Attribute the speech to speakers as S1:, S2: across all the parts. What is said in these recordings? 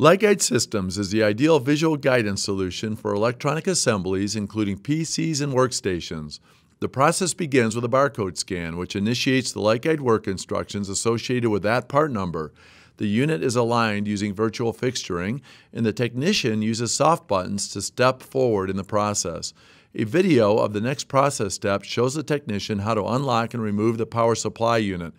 S1: LightGuide Systems is the ideal visual guidance solution for electronic assemblies, including PCs and workstations. The process begins with a barcode scan, which initiates the LightGuide work instructions associated with that part number. The unit is aligned using virtual fixturing, and the technician uses soft buttons to step forward in the process. A video of the next process step shows the technician how to unlock and remove the power supply unit.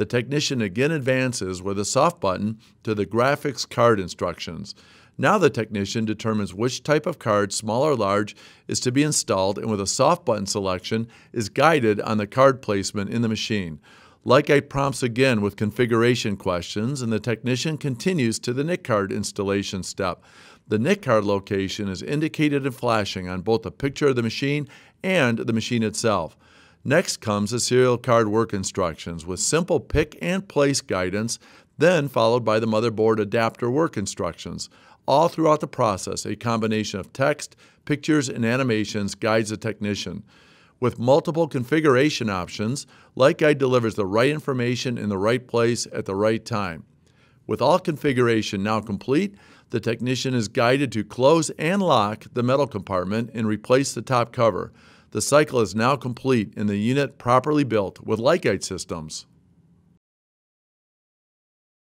S1: The technician again advances with a soft button to the graphics card instructions. Now the technician determines which type of card, small or large, is to be installed and with a soft button selection is guided on the card placement in the machine. LightGuide prompts again with configuration questions and the technician continues to the NIC card installation step. The NIC card location is indicated and flashing on both a picture of the machine and the machine itself. Next comes the serial card work instructions with simple pick and place guidance, then followed by the motherboard adapter work instructions. All throughout the process, a combination of text, pictures, and animations guides the technician. With multiple configuration options, LightGuide delivers the right information in the right place at the right time. With all configuration now complete, the technician is guided to close and lock the metal compartment and replace the top cover. The cycle is now complete and the unit properly built with LightGuide systems.